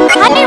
Honey,